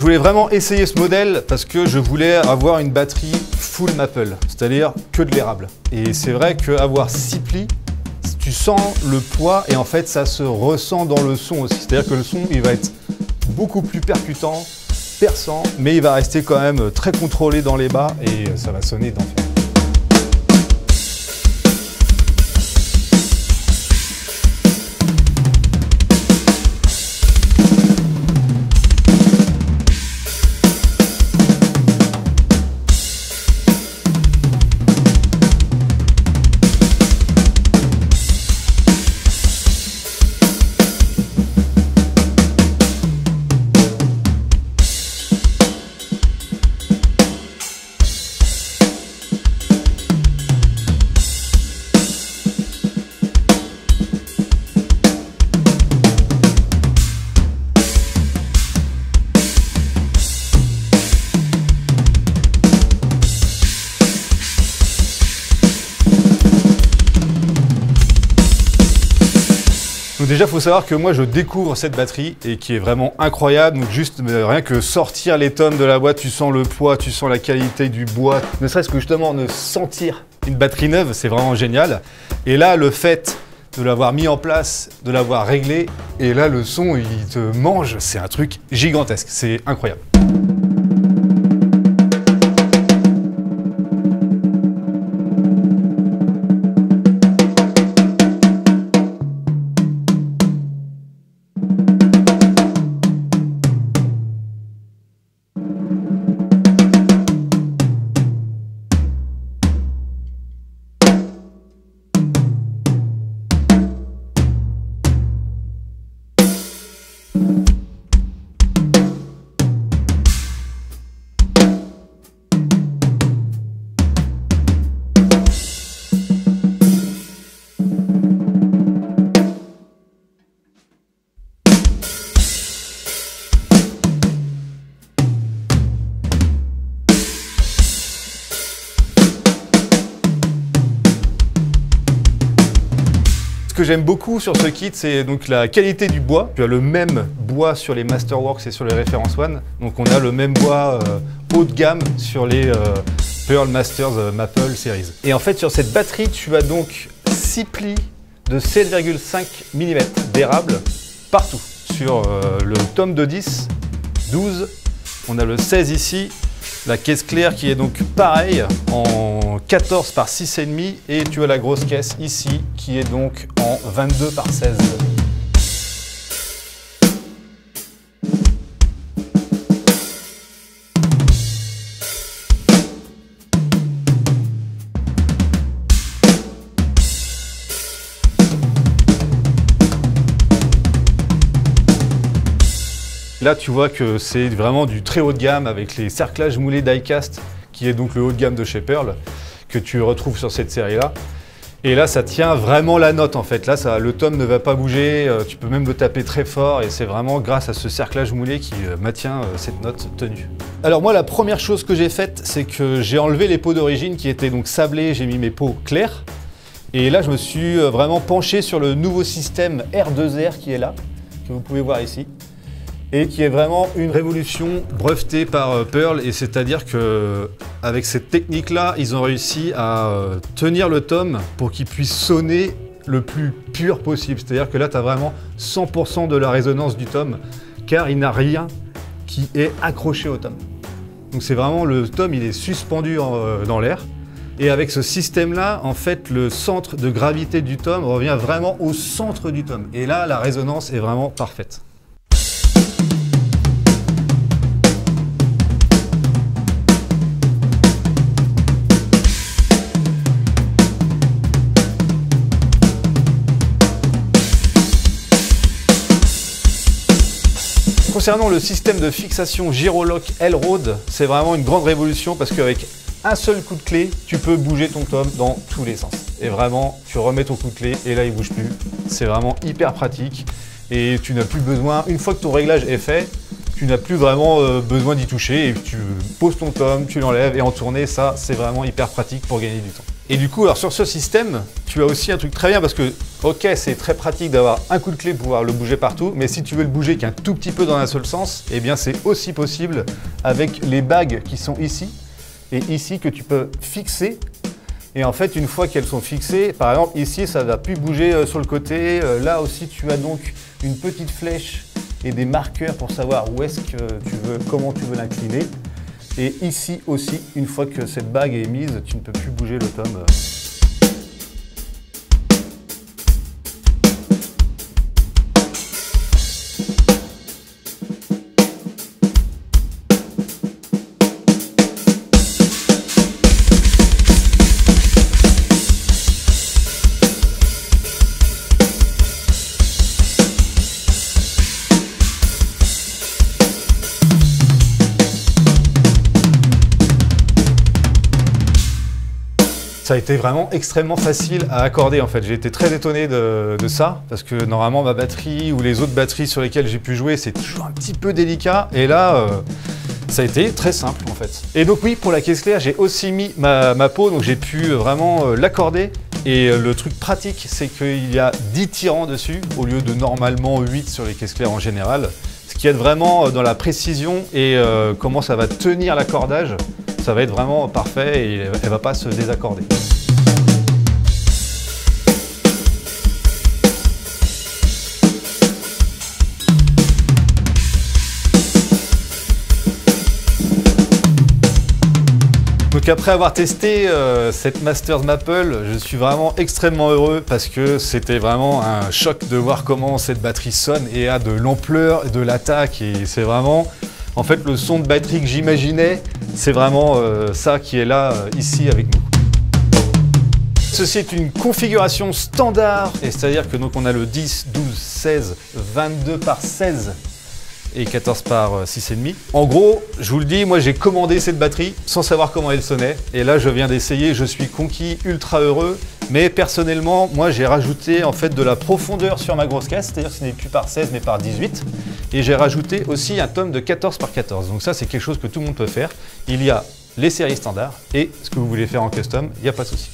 Je voulais vraiment essayer ce modèle parce que je voulais avoir une batterie full maple, c'est-à-dire que de l'érable. Et c'est vrai qu'avoir 6 plis, tu sens le poids et en fait ça se ressent dans le son aussi. C'est-à-dire que le son il va être beaucoup plus percutant, perçant, mais il va rester quand même très contrôlé dans les bas et ça va sonner d'enfer. Déjà, faut savoir que moi, je découvre cette batterie et qui est vraiment incroyable. Donc juste, euh, rien que sortir les tomes de la boîte, tu sens le poids, tu sens la qualité du bois. Ne serait-ce que justement de sentir une batterie neuve, c'est vraiment génial. Et là, le fait de l'avoir mis en place, de l'avoir réglé, et là, le son, il te mange. C'est un truc gigantesque. C'est incroyable. Que j'aime beaucoup sur ce kit, c'est donc la qualité du bois. Tu as le même bois sur les Masterworks et sur les Reference One. Donc on a le même bois euh, haut de gamme sur les euh, Pearl Masters euh, Maple Series. Et en fait, sur cette batterie, tu as donc 6 plis de 7,5 mm d'érable partout. Sur le tome de 10, 12, on a le 16 ici, la caisse claire qui est donc pareil en 14 par 6,5 et tu as la grosse caisse ici qui est donc en 22 par 16. Là, tu vois que c'est vraiment du très haut de gamme avec les cerclages moulés diecast, qui est donc le haut de gamme de chez que tu retrouves sur cette série-là. Et là, ça tient vraiment la note en fait. Là, le tome ne va pas bouger, euh, tu peux même le taper très fort et c'est vraiment grâce à ce cerclage moulé qui euh, maintient euh, cette note tenue. Alors moi, la première chose que j'ai faite, c'est que j'ai enlevé les pots d'origine qui étaient donc sablés, j'ai mis mes pots clairs. Et là, je me suis vraiment penché sur le nouveau système R2R qui est là, que vous pouvez voir ici et qui est vraiment une révolution brevetée par euh, Pearl. Et c'est-à-dire que avec cette technique là ils ont réussi à euh, tenir le tome pour qu'il puisse sonner le plus pur possible. C'est-à-dire que là tu as vraiment 100% de la résonance du tome car il n'a rien qui est accroché au tome. Donc c'est vraiment le tome il est suspendu en, euh, dans l'air. Et avec ce système là en fait le centre de gravité du tome revient vraiment au centre du tome. Et là la résonance est vraiment parfaite Concernant le système de fixation Gyrolock L-Road, c'est vraiment une grande révolution parce qu'avec un seul coup de clé, tu peux bouger ton tome dans tous les sens. Et vraiment, tu remets ton coup de clé et là, il bouge plus. C'est vraiment hyper pratique et tu n'as plus besoin, une fois que ton réglage est fait, tu n'as plus vraiment euh, besoin d'y toucher et tu poses ton tome, tu l'enlèves et en tournée, ça, c'est vraiment hyper pratique pour gagner du temps. Et du coup, alors sur ce système, tu as aussi un truc très bien parce que Ok, c'est très pratique d'avoir un coup de clé pour pouvoir le bouger partout, mais si tu veux le bouger qu'un tout petit peu dans un seul sens, eh bien c'est aussi possible avec les bagues qui sont ici et ici que tu peux fixer. Et en fait, une fois qu'elles sont fixées, par exemple ici, ça ne va plus bouger euh, sur le côté. Euh, là aussi, tu as donc une petite flèche et des marqueurs pour savoir où est-ce que tu veux, comment tu veux l'incliner. Et ici aussi, une fois que cette bague est mise, tu ne peux plus bouger le tome. Ça a été vraiment extrêmement facile à accorder en fait. J'ai été très étonné de, ça parce que normalement ma batterie ou les autres batteries sur lesquelles j'ai pu jouer c'est toujours un petit peu délicat et là euh, ça a été très simple en fait. Et donc oui pour la caisse claire j'ai aussi mis ma, peau donc j'ai pu vraiment euh, l'accorder et euh, le truc pratique c'est qu'il y a 10 tirants dessus au lieu de normalement 8 sur les caisses claires en général. Ce qui aide vraiment dans la précision et comment ça va tenir l'accordage ça va être vraiment parfait et elle va pas se désaccorder. Après avoir testé euh, cette Masters Maple, je suis vraiment extrêmement heureux parce que c'était vraiment un choc de voir comment cette batterie sonne et a de l'ampleur, de l'attaque et c'est vraiment en fait le son de batterie que j'imaginais c'est vraiment euh, ça qui est là, euh, ici avec nous. Ceci est une configuration standard, et c'est-à-dire que donc on a le 10, 12, 16, 22 par 16 et 14 par 6,5. Euh, en gros, je vous le dis, moi j'ai commandé cette batterie sans savoir comment elle sonnait. Et là, je viens d'essayer, je suis conquis, ultra heureux. Mais personnellement, moi j'ai rajouté en fait de la profondeur sur ma grosse caisse, c'est-à-dire ce n'est plus par 16 mais par 18. Et j'ai rajouté aussi un tome de 14 par 14. Donc ça, c'est quelque chose que tout le monde peut faire. Il y a les séries standards et ce que vous voulez faire en custom, il n'y a pas de souci.